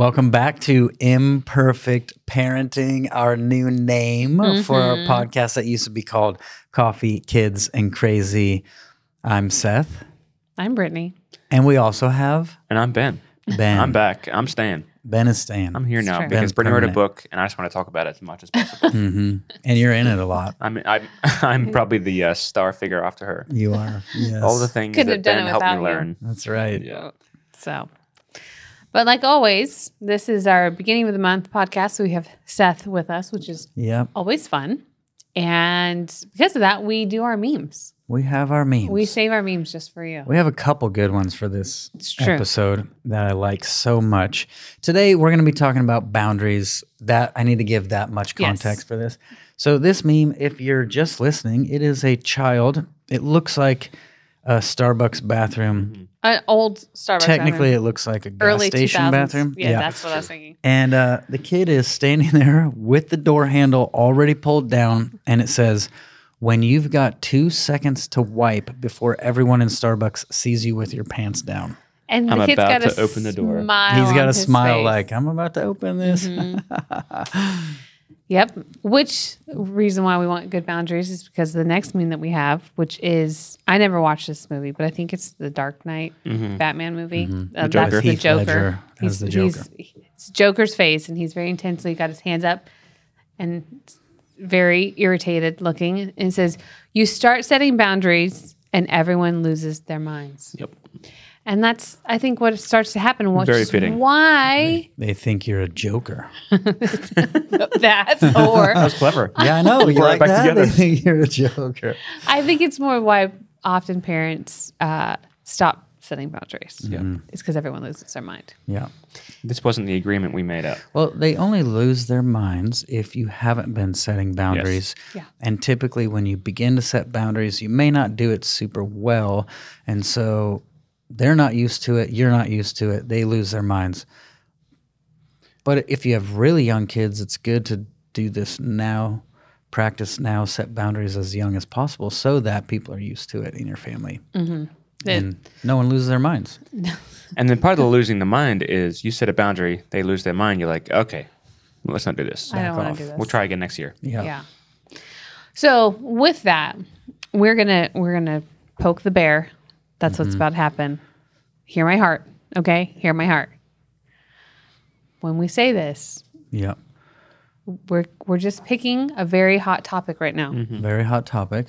Welcome back to Imperfect Parenting, our new name for our Mm-hmm. podcast that used to be called Coffee, Kids, and Crazy. I'm Seth. I'm Brittney. And we also have And I'm Ben. Ben. I'm back. I'm staying. Ben is staying. I'm here now true. because Ben's Brittney wrote a book, and I just want to talk about it as much as possible. hmm And you're in it a lot. I'm I'm I'm probably the uh, star figure after her. You are. Yes. All the things Couldn't that have done Ben it helped me without you. learn. That's right. Yeah. So, but like always, this is our beginning of the month podcast. So we have Seth with us, which is Yep. always fun. And because of that, we do our memes. We have our memes. We save our memes just for you. We have a couple good ones for this episode that I like so much. Today we're going to be talking about boundaries. That I need to give that much Yes. context for this. So this meme, if you're just listening, it is a child. It looks like a Starbucks bathroom. An old Starbucks. Technically, bathroom. it looks like a gas early station 2000s. bathroom. Yeah, that's what I was thinking. And uh, the kid is standing there with the door handle already pulled down, and it says, "When you've got two seconds to wipe before everyone in Starbucks sees you with your pants down." And the I'm kid's about got to open the door. He's got a smile face. like, "I'm about to open this." Yep. Which reason why we want good boundaries is because the next meme that we have, which is I never watched this movie, but I think it's the Dark Knight Batman movie. Uh, Joker. that's the Heath Joker. Ledger as the Joker. He's, it's Joker's face, and he's very intensely got his hands up and very irritated looking, and says, "You start setting boundaries, and everyone loses their minds." Yep. And that's, I think, what starts to happen. Which Very is fitting. Why They think you're a joker. that, or That was clever. Yeah, I know. You We're like back that? together. They think you're a joker. I think it's more why often parents uh, stop setting boundaries. Yeah. It's because everyone loses their mind. Yeah. This wasn't the agreement we made up. Well, they only lose their minds if you haven't been setting boundaries. Yeah. And typically, when you begin to set boundaries, you may not do it super well. And so they're not used to it. You're not used to it. They lose their minds. But if you have really young kids, it's good to do this now, practice now, set boundaries as young as possible so that people are used to it in your family. Mm-hmm. It- And no one loses their minds. And then part of the losing the mind is you set a boundary, they lose their mind. You're like, okay, well, let's not do this. I don't want to do this. We'll try again next year. Yeah. Yeah. So with that, we're gonna we're gonna poke the bear. That's what's mm-hmm. about to happen. Hear my heart, okay? Hear my heart. When we say this, Yeah. we're we're just picking a very hot topic right now. Mm-hmm. Very hot topic.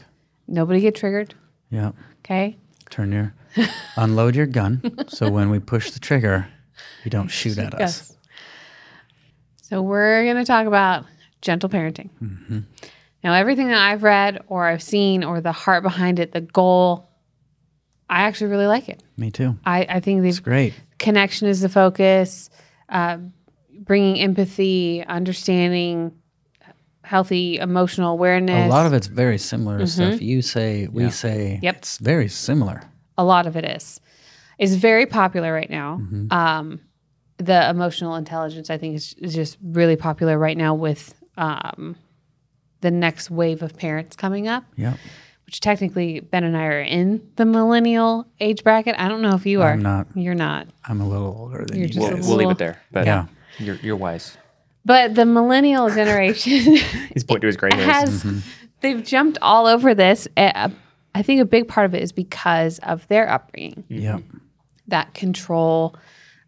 Nobody get triggered, Yeah. okay? turn your unload your gun so when we push the trigger you don't shoot at us Yes. So we're going to talk about gentle parenting. Mm-hmm. Now, everything that I've read or I've seen or the heart behind it, the goal, I actually really like it. me too. I, I think the great. connection is the focus, uh, bringing empathy, understanding, healthy emotional awareness. a lot of it's very similar to stuff you say we say. Mm-hmm. Yep. it's very similar. A lot of it is. It's very popular right now. Um, the emotional intelligence i think is, is just really popular right now with um, the next wave of parents coming up. Yeah which technically ben and i are in the millennial age bracket i don't know if you are I'm not. you're not i'm a little older than You're you just We'll, a we'll leave it there. But Yeah. you're, you're wise. but the millennial generation He's pointing to his gray hairs. has Mm-hmm. they've jumped all over this Uh, i think a big part of it is because of their upbringing yeah that control,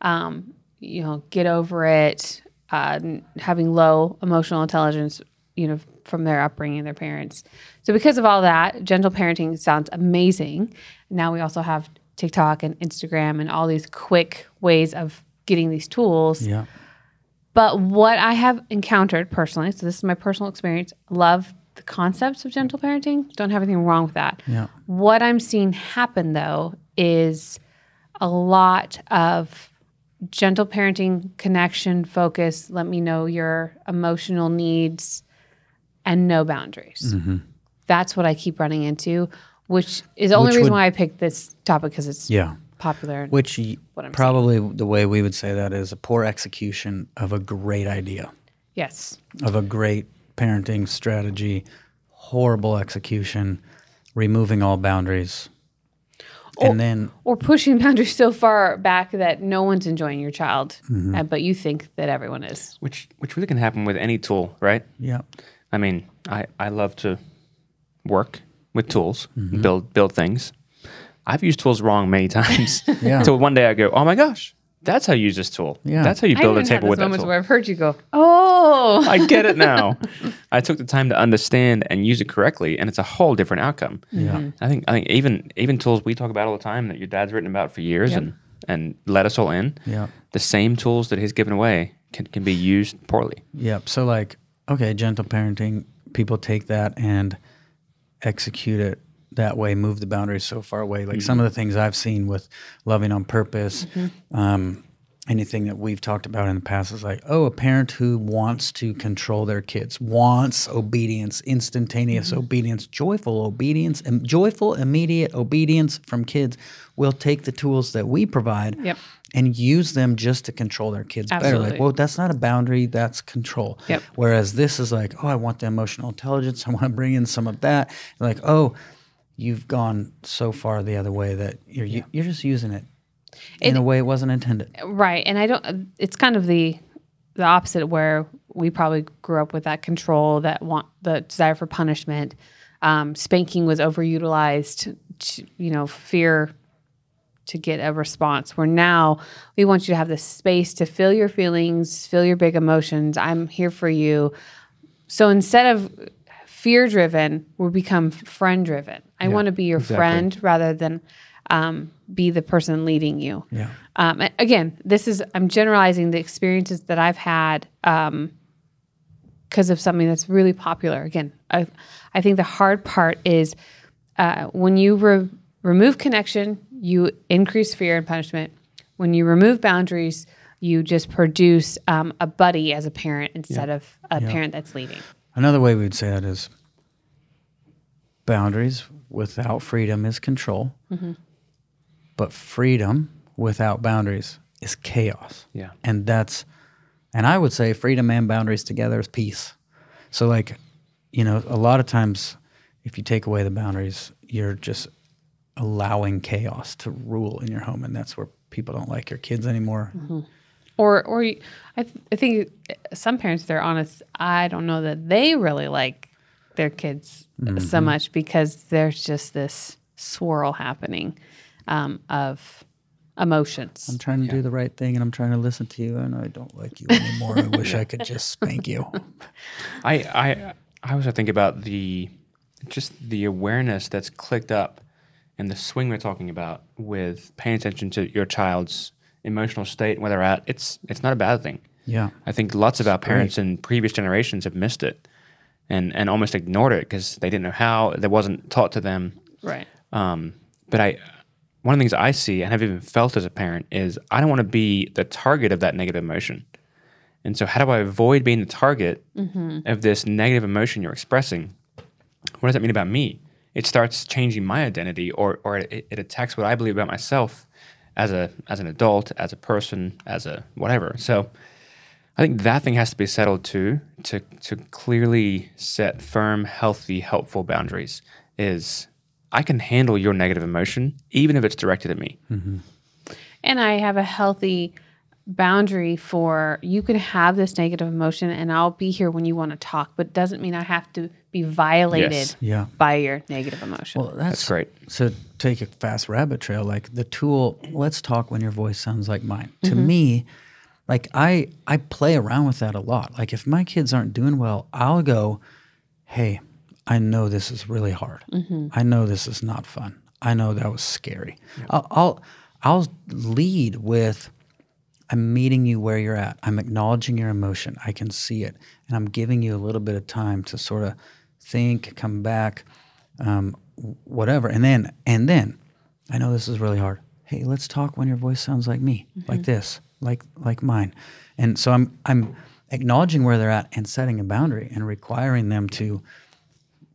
um, you know, get over it, uh, n- having low emotional intelligence, you know, from their upbringing, their parents. So because of all that, gentle parenting sounds amazing. Now we also have TikTok and Instagram and all these quick ways of getting these tools. yeah But what I have encountered personally, so this is my personal experience, love the concepts of gentle parenting. Don't have anything wrong with that. yeah What I'm seeing happen though is a lot of gentle parenting, connection, focus, let me know your emotional needs, and no boundaries. That's what I keep running into, which is the only Which reason would- why I picked this topic because it's yeah popular. which y- What I'm probably the way we would say that is a poor execution of a great idea yes. of a great parenting strategy horrible execution removing all boundaries and then or pushing boundaries so far back that no one's enjoying your child, Mm-hmm. uh, but you think that everyone is. which which really can happen with any tool, right? yeah, I mean, I, I love to work with tools, Mm-hmm. build build things. I've used tools wrong many times. Yeah. Until one day I go, oh my gosh, that's how you use this tool. Yeah. That's how you build a even had table with that moments tool. where I've heard you go, "Oh, I get it now. I took the time to understand and use it correctly, and it's a whole different outcome. Yeah. I think I think even even tools we talk about all the time that your dad's written about for years Yep. and and let us all in. yeah. The same tools that he's given away can, can be used poorly. Yep. So like, okay, gentle parenting, people take that and execute it that way, move the boundaries so far away. Like some mm-hmm. of the things I've seen with loving on purpose, mm-hmm. um, anything that we've talked about in the past is like, oh, a parent who wants to control their kids, wants obedience, instantaneous mm-hmm. obedience, joyful obedience, and joyful immediate obedience from kids will take the tools that we provide Yep. And use them just to control their kids better. Like, well, that's not a boundary, that's control. Yep. Whereas this is like, oh, I want the emotional intelligence. I want to bring in some of that. Like, oh, you've gone so far the other way that you're you, you're just using it, in It- a way it wasn't intended. right." And I don't. It's kind of the the opposite where we probably grew up with that control, that want the desire for punishment. Um, spanking was overutilized. To, you know, fear to get a response. Where now we want you to have the space to feel your feelings, feel your big emotions. I'm here for you. So instead of fear driven, we become friend driven. I want to be your friend rather than um, be the person leading you. Yeah. Um, again, this is I'm generalizing the experiences that I've had because of something that's really popular. Again, I, I think the hard part is uh, when you re- remove connection, you increase fear and punishment. When you remove boundaries, you just produce um, a buddy as a parent instead of a parent that's leading. Another way we'd say that is boundaries without freedom is control, but freedom without boundaries is chaos. Yeah. And that's, and I would say freedom and boundaries together is peace. So, like, you know, a lot of times if you take away the boundaries, you're just allowing chaos to rule in your home. And that's where people don't like your kids anymore. Or, or you- I, th- I think some parents, they're honest, I don't know that they really like their kids so much because there's just this swirl happening um, of emotions. I'm trying to do the right thing and I'm trying to listen to you and I don't like you anymore. I wish I could just spank you. I I I also think about the just the awareness that's clicked up and the swing we're talking about with paying attention to your child's emotional state and where they're at. It's it's not a bad thing. Yeah. I think lots of our parents in previous generations have missed it and and almost ignored it because they didn't know how. That wasn't taught to them. Right. Um, but I, one of the things I see and have even felt as a parent is I don't want to be the target of that negative emotion. And so, how do I avoid being the target of this negative emotion you're expressing? What does that mean about me? It starts changing my identity, or or it, it attacks what I believe about myself as a as an adult, as a person, as a whatever. So, I think that thing has to be settled too. To to clearly set firm, healthy, helpful boundaries is I can handle your negative emotion even if it's directed at me. Mm-hmm. And I have a healthy boundary for you can have this negative emotion and I'll be here when you want to talk, but it doesn't mean I have to be violated Yes. Yeah. by your negative emotion. Well, that's, That's great. So take a fast rabbit trail, like the tool. Let's talk when your voice sounds like mine. To Mm-hmm. me, like I I play around with that a lot. Like if my kids aren't doing well, I'll go, "Hey, I know this is really hard. Mm-hmm. I know this is not fun. I know that was scary." I'll, I'll I'll lead with. I'm meeting you where you're at. I'm acknowledging your emotion. I can see it. And I'm giving you a little bit of time to sort of think, come back, um, whatever. And then, and then, I know this is really hard. Hey, let's talk when your voice sounds like me, like this, like like mine. And so I'm I'm acknowledging where they're at and setting a boundary and requiring them to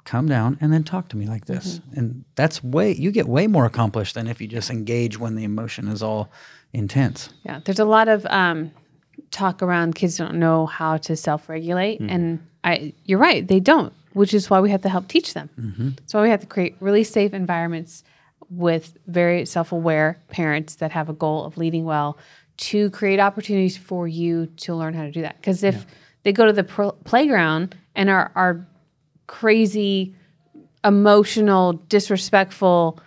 come down and then talk to me like this. And that's way you get way more accomplished than if you just engage when the emotion is all intense. Yeah, there's a lot of um, talk around kids don't know how to self-regulate, and I, you're right, they don't, which is why we have to help teach them. That's why we have to create really safe environments with very self aware parents that have a goal of leading well to create opportunities for you to learn how to do that. Because if they go to the playground and are, are crazy, emotional, disrespectful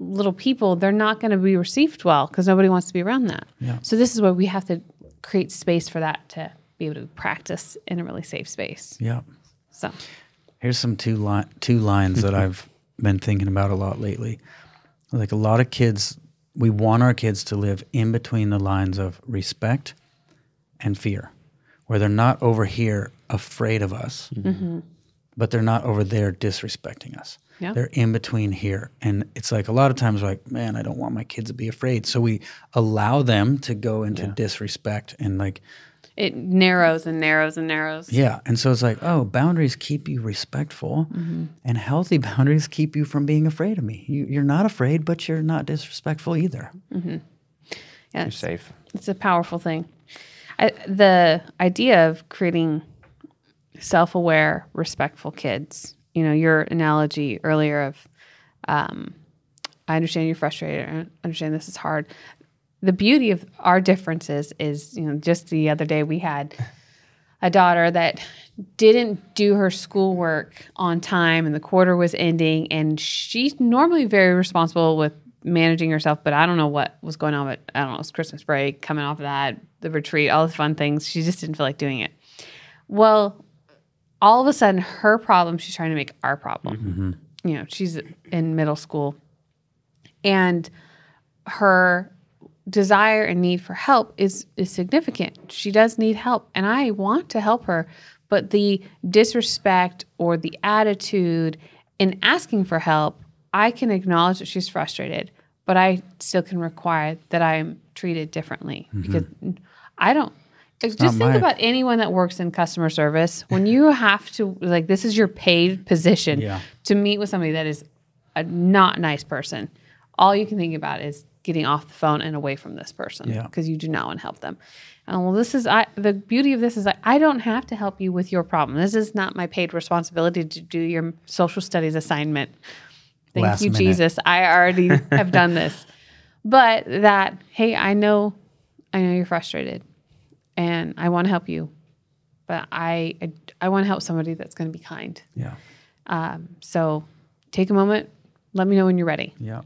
little people, they're not going to be received well because nobody wants to be around that. Yeah. So this is where we have to create space for that to be able to practice in a really safe space. Yeah. So Here's some two li- two lines that I've been thinking about a lot lately. Like a lot of kids, we want our kids to live in between the lines of respect and fear, where they're not over here afraid of us, mm-hmm. but they're not over there disrespecting us. Yeah. They're in between here. And it's like a lot of times, like, man, I don't want my kids to be afraid. So we allow them to go into disrespect and like, it narrows and narrows and narrows. yeah. And so it's like, oh, boundaries keep you respectful, mm-hmm. and healthy boundaries keep you from being afraid of me. You, you're not afraid, but you're not disrespectful either. Mm-hmm. Yeah, You're it's, safe. it's a powerful thing. I, the idea of creating self-aware, respectful kids. You know, your analogy earlier of, um, I understand you're frustrated. I understand this is hard. The beauty of our differences is, you know, just the other day we had a daughter that didn't do her schoolwork on time and the quarter was ending and she's normally very responsible with managing herself but i don't know what was going on but i don't know it was christmas break coming off of that the retreat all the fun things she just didn't feel like doing it well all of a sudden her problem she's trying to make our problem. Mm-hmm. Mm-hmm. You know she's in middle school. And her desire and need for help is is significant. She does need help and I want to help her, but the disrespect or the attitude in asking for help, I can acknowledge that she's frustrated, but I still can require that I'm treated differently mm-hmm. because I don't just not think about anyone that works in customer service. When you have to like this is your paid position Yeah. to meet with somebody that is a not nice person, all you can think about is getting off the phone and away from this person Yeah. because you do not want to help them. And well, this is I. The beauty of this is I, I don't have to help you with your problem. This is not my paid responsibility to do your social studies assignment. Thank Last you, minute. Jesus. I already have done this. But that, hey, I know, I know you're frustrated, and I want to help you, but I, I, I want to help somebody that's going to be kind. Yeah. Um, so take a moment. Let me know when you're ready Yeah.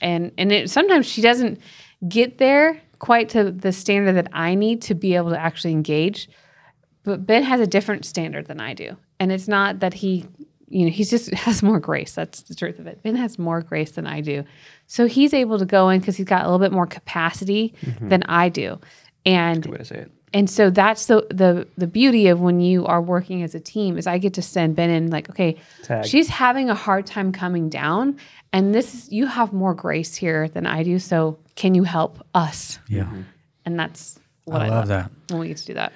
and and it, sometimes she doesn't get there quite to the standard that I need to be able to actually engage. But Ben has a different standard than I do, and it's not that he, you know, he's just has more grace. That's the truth of it. Ben has more grace than I do, so he's able to go in because he's got a little bit more capacity mm-hmm. than I do, and Way to say it. And so that's the the the beauty of when you are working as a team is I get to send Ben in like, okay, Tag. she's having a hard time coming down, and this is you have more grace here than I do. So can you help us? Yeah. And that's what I I, love that. when we get to do that.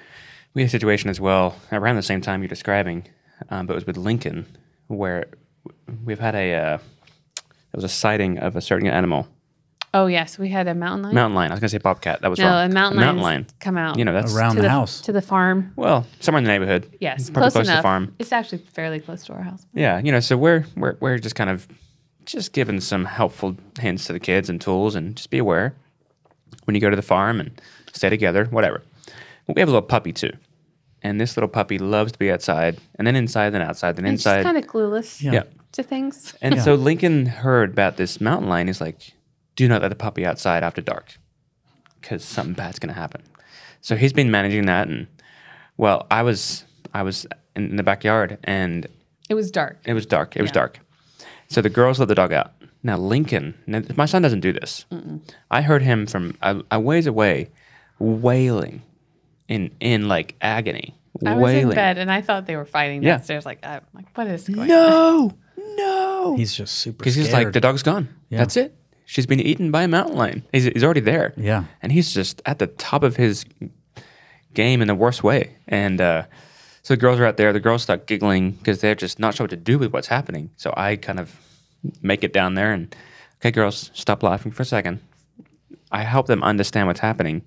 We had a situation as well around the same time you're describing, um, but it was with Lincoln, where we've had a uh, there was a sighting of a certain animal, Oh yes, we had a mountain lion. mountain lion. I was gonna say bobcat. That was no, wrong. a mountain, mountain lion. come out. You know, that's Around to the, the house. to the farm. well somewhere in the neighborhood. Yes, probably close close to the farm. It's actually fairly close to our house. Yeah, you know, so we're we're we're just kind of just giving some helpful hints to the kids and tools, and just be aware when you go to the farm and stay together, whatever. But we have a little puppy too, and this little puppy loves to be outside, and then inside, then outside, then And she's inside. kind of clueless Yeah. yeah. to things. And Yeah. so Lincoln heard about this mountain lion. He's like, "Do not let the puppy outside after dark, because something bad's gonna happen." So he's been managing that, and well, I was I was in, in the backyard, and It was dark. it was dark. It was Yeah. dark. So the girls let the dog out. Now Lincoln, now, my son doesn't do this. I heard him from a, a ways away, wailing, in in like agony, I was in bed and I thought they were fighting Yeah. downstairs. Like, I'm like, what is going on? No, no. He's just super Because he's like, the dog's gone. Yeah. That's it. She's been eaten by a mountain lion. He's, he's already there. Yeah. And he's just at the top of his game in the worst way. And uh, so the girls are out there. The girls start giggling because they're just not sure what to do with what's happening. So I kind of make it down there and, okay, girls, stop laughing for a second. I help them understand what's happening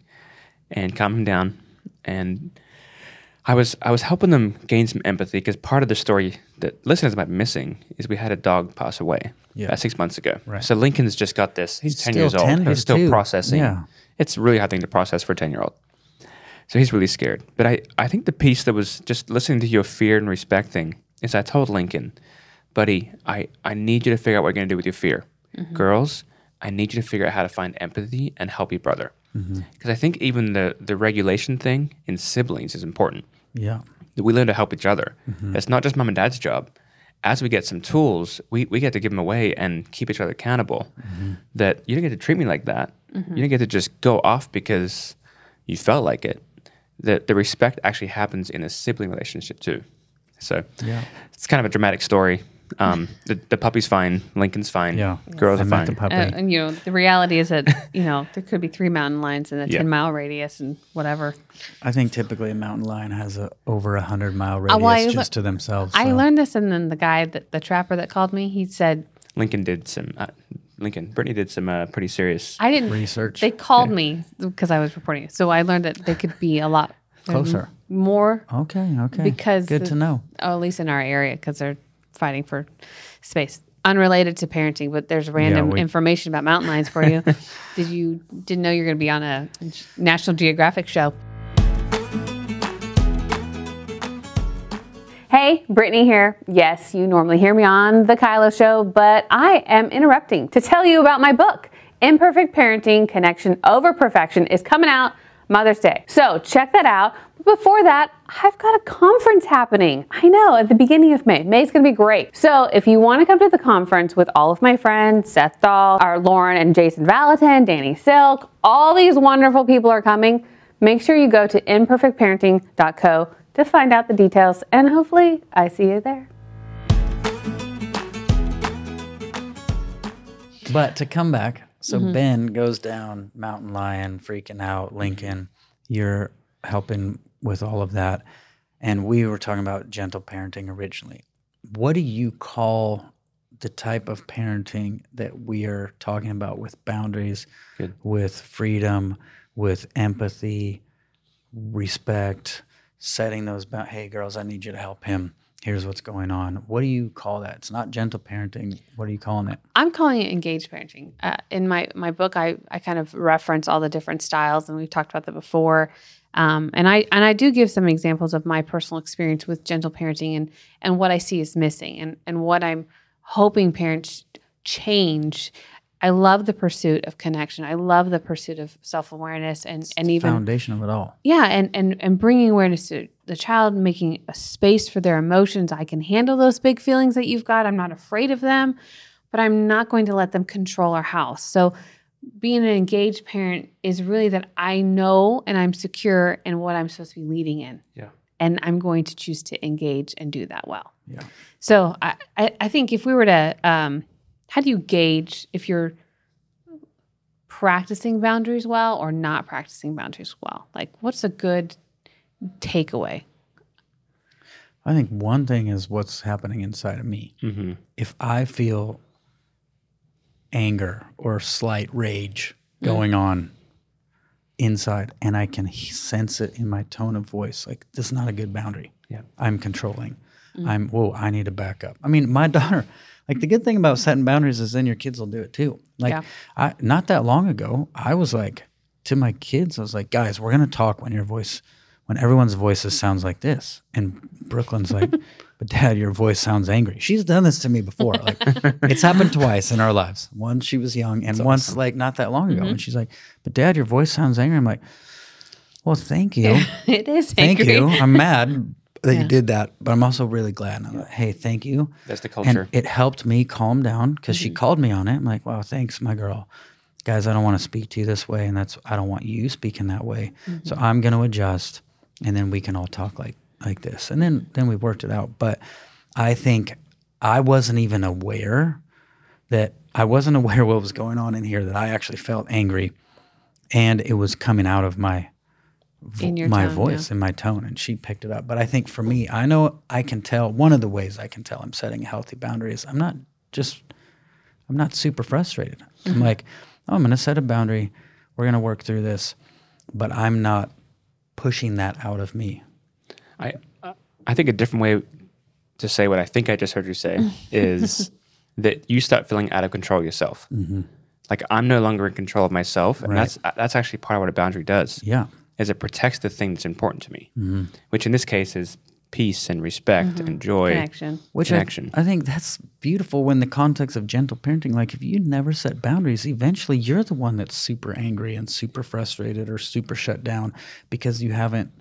and calm them down. And I was I was helping them gain some empathy because part of the story that listeners might be missing is we had a dog pass away Yeah. about six months ago. Right. So Lincoln's just got this. He's, He's ten years old. tender, He's still too. processing. Yeah. It's a really hard thing to process for a ten year old. So he's really scared. But I, I think the piece that was just listening to your fear and respecting is I told Lincoln, buddy, I, I need you to figure out what you're going to do with your fear. Mm-hmm. Girls, I need you to figure out how to find empathy and help your brother. Mm-hmm. Because I think even the, the regulation thing in siblings is important. Yeah. That we learn to help each other. Mm-hmm. It's not just mom and dad's job. As we get some tools, we, we get to give them away and keep each other accountable. Mm-hmm. That you don't get to treat me like that. Mm-hmm. You don't get to just go off because you felt like it. That the respect actually happens in a sibling relationship too. So Yeah. it's kind of a dramatic story. Um, the, the puppy's fine. Lincoln's fine. Yeah. Girls I are fine. the puppy. Uh, and you know, the reality is that you know there could be three mountain lions in a Yeah. ten mile radius and whatever. I think typically a mountain lion has a over a hundred mile radius Uh, well, I le- just to themselves. I learned this, and then the guy that the trapper that called me, he said, Lincoln did some. Uh, Lincoln, Brittney did some uh, pretty serious. "I didn't research. They called me because I was reporting, it. so I learned that they could be a lot Closer. more, okay. Okay. Because good the- to know. oh, at least in our area, because they're fighting for space. Unrelated to parenting, but there's random we- information about mountain lions for you. Did you didn't know you're going to be on a National Geographic show? Hey, Brittney here. Yes, you normally hear me on the Kylo Show, but I am interrupting to tell you about my book, Imperfect Parenting Connection Over Perfection, is coming out Mother's Day. So check that out. Before that, I've got a conference happening. I know, at the beginning of May. May's gonna be great. So if you wanna come to the conference with all of my friends, Seth Dahl, our Lauren and Jason Vallotton, Danny Silk, all these wonderful people are coming, make sure you go to imperfectparenting.co to find out the details, and hopefully, I see you there. But to come back, so Mm-hmm. Ben goes down Mountain Lion, freaking out. Lincoln, you're helping with all of that, and we were talking about gentle parenting originally. What do you call the type of parenting that we are talking about with boundaries, Good. with freedom, with empathy, respect, setting those boundaries? Hey, girls, I need you to help him. Here's what's going on. What do you call that? It's not gentle parenting. What are you calling it? I'm calling it engaged parenting. Uh, in my my book, I I kind of reference all the different styles, and we've talked about that before. Um, and I and I do give some examples of my personal experience with gentle parenting and and what I see is missing, and and what I'm hoping parents change. I love the pursuit of connection. I love the pursuit of self awareness and and even Foundation of it all. yeah and and and bringing awareness to the child making a space for their emotions i can handle those big feelings that you've got i'm not afraid of them but i'm not going to let them control our house so being an engaged parent is really that i know and i'm secure in what i'm supposed to be leading in Yeah. and i'm going to choose to engage and do that well Yeah. so i i, I think if we were to um, how do you gauge if you're practicing boundaries well or not practicing boundaries well like what's a good takeaway I think one thing is what's happening inside of me. Mm-hmm. If I feel anger or slight rage going mm. on inside and I can sense it in my tone of voice, like this is not a good boundary. Yeah. I'm controlling. Mm. I'm, whoa, I need to back up. I mean, my daughter, like the good thing about setting boundaries is then your kids will do it too. Like, Yeah. I, not that long ago, I was like, to my kids, I was like, guys, we're going to talk when your voice, when everyone's voices sounds like this. And Brooklyn's like, but dad, your voice sounds angry. She's done this to me before. Like, it's happened twice in our lives. Once she was young, and once like not that long ago. And she's like, but dad, your voice sounds angry. I'm like, well, thank you. it is Thank angry. you. I'm mad that Yeah. you did that, but I'm also really glad. And I'm like, hey, thank you. That's the And culture. it helped me calm down because Mm-hmm. she called me on it. I'm like, wow, thanks, my girl. Guys, I don't want to speak to you this way, and that's I don't want you speaking that way. Mm-hmm. So I'm going to adjust, and then we can all talk like like this, and then then we worked it out. But I think I wasn't even aware that I wasn't aware what was going on in here. That I actually felt angry, and it was coming out of my vo- my tone, voice and my tone, and she picked it up. But I think for me, I know I can tell. One of the ways I can tell I'm setting a healthy boundary is I'm not just I'm not super frustrated. I'm mm-hmm. like, oh, I'm going to set a boundary. We're going to work through this, but I'm not pushing that out of me. I I think a different way to say what I think I just heard you say is that you start feeling out of control yourself. Mm-hmm. Like I'm no longer in control of myself, and Right. that's that's actually part of what a boundary does. Yeah. is it protects the thing that's important to me, mm-hmm. which in this case is peace and respect mm-hmm. and joy. Connection. Which I, Connection. I think that's beautiful when the context of gentle parenting, like if you never set boundaries, eventually you're the one that's super angry and super frustrated or super shut down because you haven't,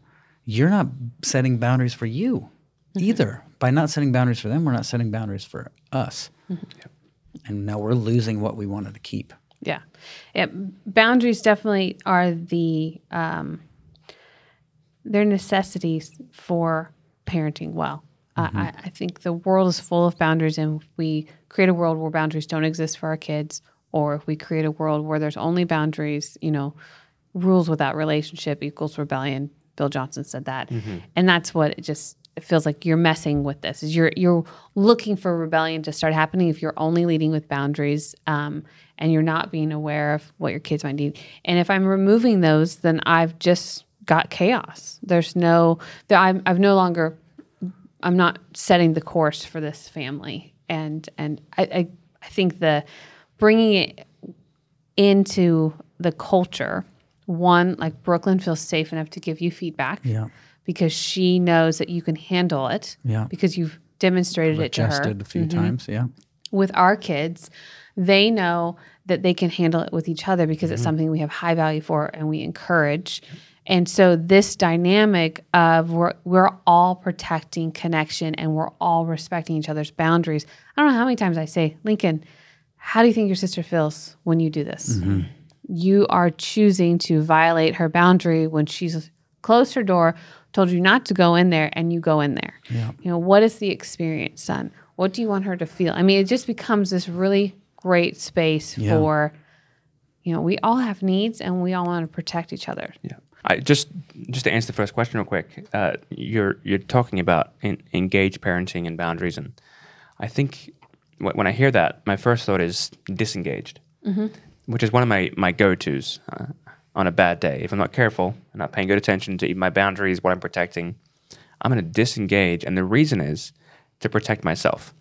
you're not setting boundaries for you mm-hmm. either. By not setting boundaries for them, we're not setting boundaries for us. Mm-hmm. And now we're losing what we wanted to keep. Yeah. yeah. Boundaries definitely are the um, they're necessities for parenting well. Uh, I, I think the world is full of boundaries, and we create a world where boundaries don't exist for our kids, or if we create a world where there's only boundaries, you know, rules without relationship equals rebellion. Bill Johnson said that, and that's what it just it feels like you're messing with this. Is you're you're looking for rebellion to start happening if you're only leading with boundaries, um, and you're not being aware of what your kids might need. And if I'm removing those, then I've just got chaos. There's no, there- I'm I've no longer I'm not setting the course for this family, and and I I, I think the bringing it into the culture. One, like Brooklyn feels safe enough to give you feedback Yeah. because she knows that you can handle it. Yeah. Because you've demonstrated it to her. A few mm-hmm. times. Yeah. With our kids, they know that they can handle it with each other because it's mm-hmm. something we have high value for and we encourage. And so this dynamic of we're we're all protecting connection and we're all respecting each other's boundaries. I don't know how many times I say, Lincoln, how do you think your sister feels when you do this? Mm-hmm. You are choosing to violate her boundary when she's closed her door, told you not to go in there, and you go in there. Yeah. You know, what is the experience, son? What do you want her to feel? I mean, it just becomes this really great space Yeah. for, you know, we all have needs and we all want to protect each other. Yeah. I just just to answer the first question real quick. Uh, you're you're talking about en- engaged parenting and boundaries, and I think wh- when I hear that, my first thought is disengaged, which is one of my my go tos uh, on a bad day. If I'm not careful and not paying good attention to my boundaries, what I'm protecting, I'm going to disengage, and the reason is to protect myself.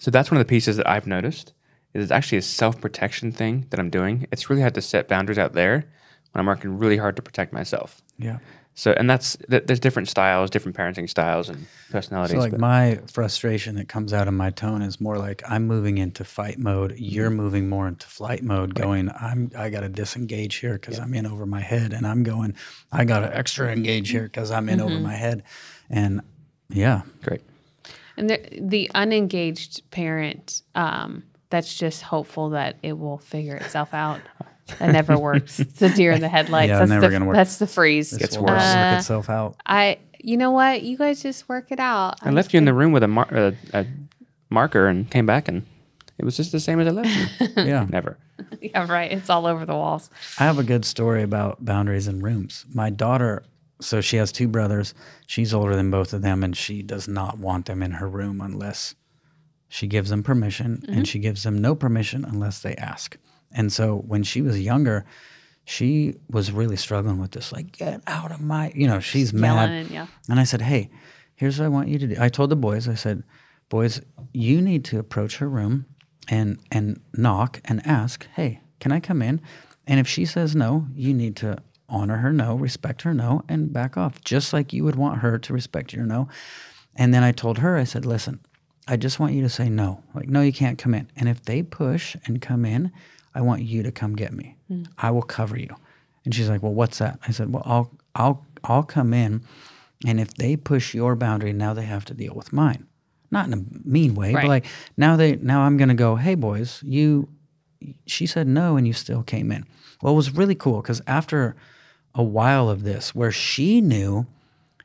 So that's one of the pieces that I've noticed is it's actually a self protection thing that I'm doing. It's really hard to set boundaries out there when I'm working really hard to protect myself. Yeah. So, and that's th- there's different styles, different parenting styles and personalities. So like but- my frustration that comes out of my tone is more like I'm moving into fight mode. Mm-hmm. You're moving more into flight mode. Going, I'm I got to disengage here because I'm in over my head, and I'm going, I got to extra engage here mm-hmm. because I'm in over mm-hmm. my head, and yeah, great. And the, the unengaged parent, um, that's just hopeful that it will figure itself out. That never works. It's the deer in the headlights. Yeah, that's never the, gonna work. That's the freeze. Gets It'll worse. work Uh, itself out. I, you know what? You guys just work it out. I left you in the room with a, mar- a, a marker and came back and it was just the same as I left you. Yeah, Never. Yeah, right. It's all over the walls. I have a good story about boundaries in rooms. My daughter, so she has two brothers. She's older than both of them, and she does not want them in her room unless she gives them permission, and she gives them no permission unless they ask. And so when she was younger, she was really struggling with this, like, get out of my, you know, she's mad. And yeah. And I said, hey, here's what I want you to do. I told the boys, I said, boys, you need to approach her room and and knock and ask, hey, can I come in? And if she says no, you need to honor her no, respect her no, and back off, just like you would want her to respect your no. And then I told her, I said, listen, I just want you to say no. Like, no, you can't come in. And if they push and come in, I want you to come get me. Hmm. I will cover you. And she's like, well, what's that? I said, well, I'll I'll I'll come in, and if they push your boundary, now they have to deal with mine. Not in a mean way, Right. but like now they now I'm gonna go, hey boys, you she said no and you still came in. Well, it was really cool because after a while of this, where she knew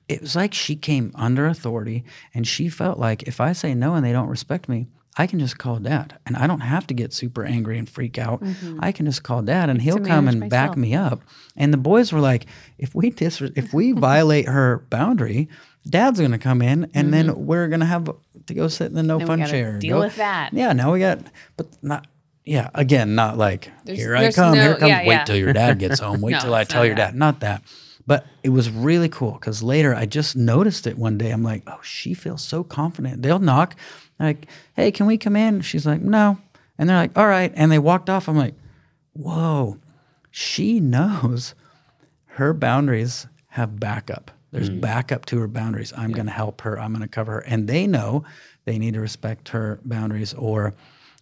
it was like she came under authority and she felt like if I say no and they don't respect me, I can just call dad and I don't have to get super angry and freak out. I can just call dad and he'll come and manage back me up. And the boys were like, if we dis- if we violate her boundary, dad's going to come in and then we're going to have to go sit in the no Mm-hmm. Then fun chair. deal Go- with that. Yeah, now we got but not yeah, again, not like There's- here I come, no- here comes yeah, wait yeah. till your dad gets home, wait No, till I tell your that. dad. Not that. But it was really cool because later I just noticed it one day. I'm like, oh, she feels so confident. They'll knock, like, hey, can we come in? She's like, no. And they're like, all right. And they walked off. I'm like, whoa, she knows her boundaries have backup. There's hmm. backup to her boundaries. I'm going to help her. I'm going to cover her. And they know they need to respect her boundaries or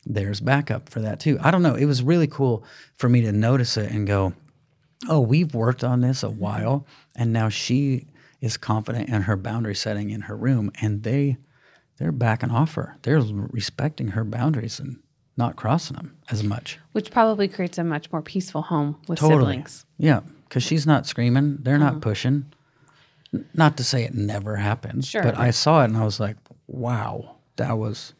there's backup for that too. I don't know. It was really cool for me to notice it and go, oh, we've worked on this a mm-hmm. while. And now she is confident in her boundary setting in her room. And they, they're backing off her. They're respecting her boundaries and not crossing them as much. Which probably creates a much more peaceful home with Totally. siblings. Yeah, because she's not screaming. They're not pushing. N- Not to say it never happens, Sure. but I saw it and I was like, wow, that was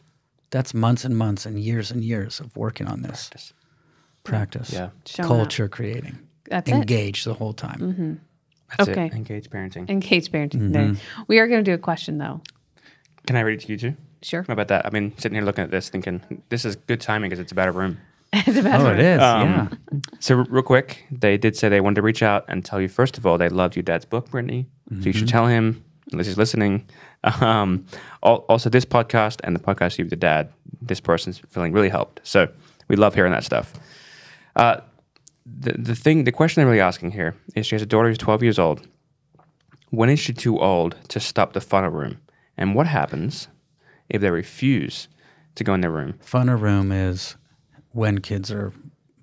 that's months and months and years and years of working on this practice, Yeah. Showing culture creating, That's it. the whole time. That's Okay. it. Engage parenting. Engaged parenting. Mm-hmm. We are going to do a question though. Can I read it to you too? Sure. How about that? I've been sitting here looking at this thinking, this is good timing because it's about a room. it's about Oh, it is, Um, yeah. So, r- real quick, they did say they wanted to reach out and tell you, first of all, they loved your dad's book, Brittney. So, you should tell him, unless he's listening. Um, al- also, this podcast and the podcast you with the dad, this person's feeling really helped. So, we love hearing that stuff. Uh, the, the thing, the question they're really asking here is she has a daughter who's 12 years old. When is she too old to stop the funner room? And what happens if they refuse to go in their room? Funner room is when kids are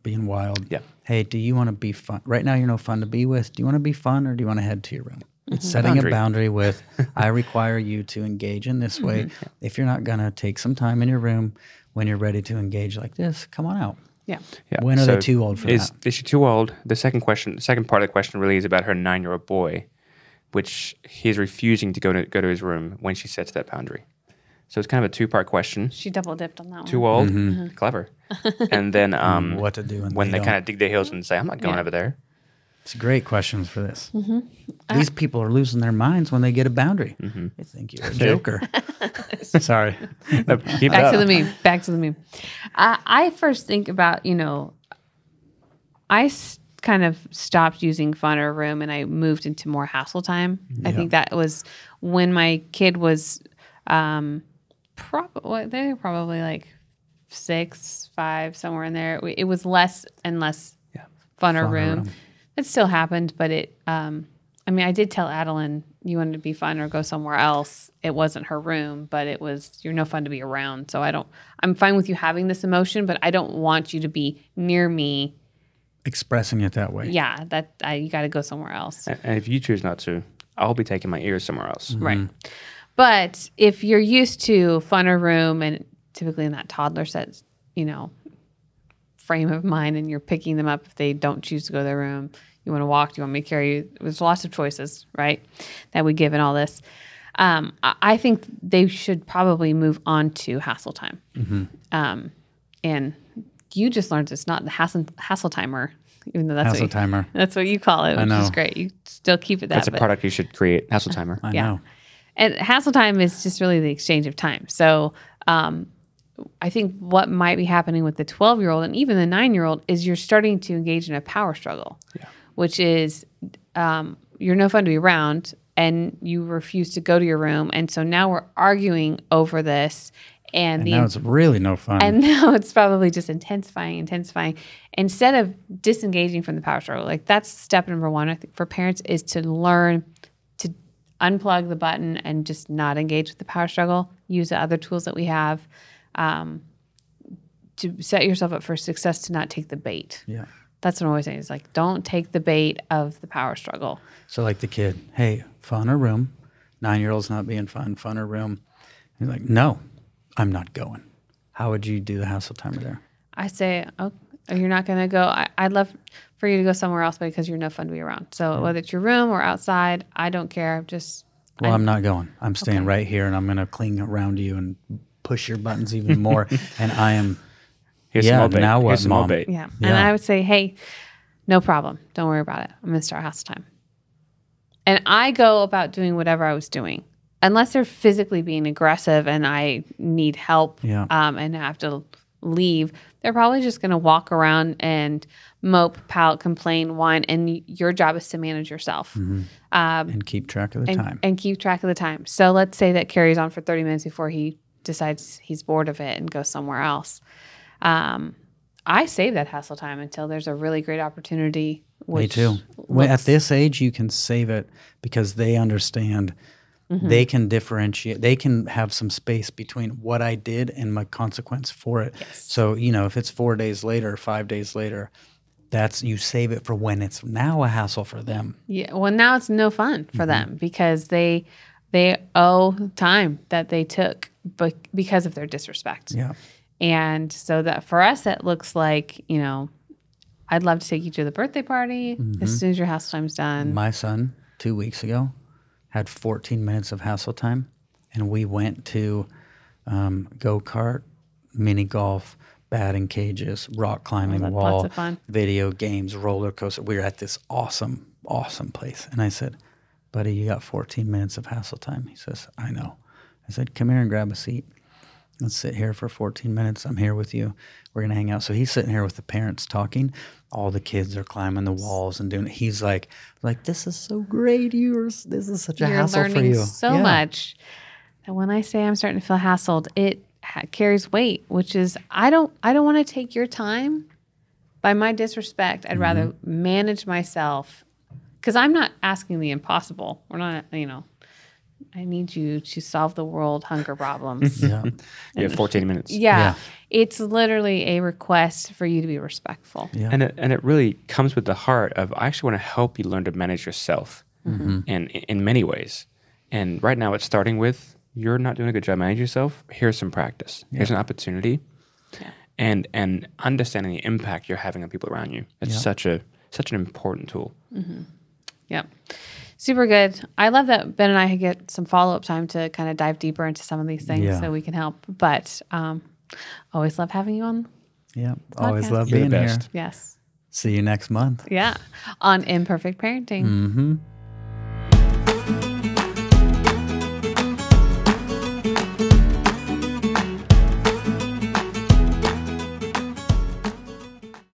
being wild. Yeah. Hey, do you want to be fun? Right now, you're no fun to be with. Do you want to be fun or do you want to head to your room? Mm-hmm. It's setting Boundary. a boundary with, I require you to engage in this way. Mm-hmm. If you're not going to take some time in your room when you're ready to engage like this, come on out. Yeah. Yeah. When are they too old for is, that? Is she too old? The second question, the second part of the question really is about her nine-year-old boy, which he's refusing to go to go to his room when she sets that boundary. So it's kind of a two-part question. She double dipped on that one. Too old, Mm-hmm. clever, and then um, What to do when when they they kind of dig their heels and say, "I'm not going Yeah. over there." It's great questions for this. Mm-hmm. These people are losing their minds when they get a boundary. They think you're a joker. Sorry. No, keep Back it to the up. meme. Back to the meme. I, I first think about, you know, I s- kind of stopped using Funner Room and I moved into more hassle time. I think that was when my kid was um, probably, they were probably like six, five, somewhere in there. It was less and less Yeah. funner, Funner room. room. It still happened, but it. Um, I mean, I did tell Adeline you wanted to be fun or go somewhere else. It wasn't her room, but it was you're no fun to be around. So I don't. I'm fine with you having this emotion, but I don't want you to be near me. Expressing it that way. Yeah, that I, you got to go somewhere else. And and if you choose not to, I'll be taking my ears somewhere else. Right. But if you're used to funner room and typically in that toddler set, you know, frame of mind and you're picking them up if they don't choose to go to their room, you want to walk, do you want me to carry you? There's lots of choices, right? That we give in all this. Um, I I think they should probably move on to hassle time. Um, and you just learned it's not the hassle, hassle timer, even though that's Hassle what you, timer. that's what you call it, which know. is great. You still keep it that. That's a but- product you should create. Hassle timer. I yeah. know. And hassle time is just really the exchange of time. So um, I think what might be happening with the 12 year old and even the nine year old is you're starting to engage in a power struggle, which is um, you're no fun to be around and you refuse to go to your room. And so now we're arguing over this. And, And the now it's really no fun. and now it's probably just intensifying, intensifying. Instead of disengaging from the power struggle, like that's step number one I think for parents is to learn to unplug the button and just not engage with the power struggle. Use the other tools that we have um, to set yourself up for success. To not take the bait. yeah. That's what I'm always saying. Is like don't take the bait of the power struggle. So like the kid, hey, fun or room. Nine year old's not being fun, fun or room. He's like, no, I'm not going. How would you do the hassle timer there? I say, oh, you're not going to go. I, I'd love for you to go somewhere else because you're no fun to be around. So mm. whether it's your room or outside, I don't care. Just Well, I'm not going. I'm staying right here and I'm going to cling around you and push your buttons even more. and I am, Here's Yeah, some more bait. now what, Here's some more Mom? bait. yeah. And I would say, hey, no problem. Don't worry about it. I'm going to start hassle time. And I go about doing whatever I was doing, unless they're physically being aggressive and I need help Yeah. um, and have to leave, they're probably just going to walk around and mope, pout, complain, whine, and your job is to manage yourself and keep track of the and, time. and keep track of the time. So let's say that carries on for 30 minutes before he decides he's bored of it and goes somewhere else. Um, I save that hassle time until there's a really great opportunity. Me too. When, at this age, you can save it because they understand. Mm-hmm. They can differentiate. They can have some space between what I did and my consequence for it. So you know, if it's four days later, five days later, that's you save it for when it's now a hassle for them. Yeah. Well, now it's no fun Mm-hmm. for them because they they owe time that they took, but because of their disrespect. Yeah. And so that for us, that looks like you know, I'd love to take you to the birthday party Mm-hmm. as soon as your hassle time's done. My son, two weeks ago, had 14 minutes of hassle time, and we went to um, go kart, mini golf, batting cages, rock climbing that's wall, lots of fun. video games, roller coaster. We were at this awesome, awesome place. And I said, Buddy, you got 14 minutes of hassle time. He says, I know. I said, Come here and grab a seat. Let's sit here for 14 minutes. I'm here with you. We're going to hang out. So he's sitting here with the parents talking. All the kids are climbing the walls and doing it. He's like, like, this is so great. You're, this is such a You're hassle for you. so Yeah. much that when I say I'm starting to feel hassled, it ha- carries weight, which is I don't I don't want to take your time by my disrespect. I'd rather Mm-hmm. manage myself because I'm not asking the impossible. We're not, you know. I need you to solve the world hunger problems. Yeah. You have 14 minutes. yeah, Yeah. it's literally a request for you to be respectful. Yeah. And it, and it really comes with the heart of I actually want to help you learn to manage yourself Mm-hmm. and in many ways. And right now it's starting with you're not doing a good job managing yourself. Here's some practice. Here's an opportunity. Yeah. And and understanding the impact you're having on people around you. It's such a such an important tool. Yep. Super good. I love that Ben and I get some follow up time to kind of dive deeper into some of these things Yeah. so we can help. But um, always love having you on. Yeah. Always love You're the being here. Yes. See you next month. Yeah. On Imperfect Parenting. Mm-hmm.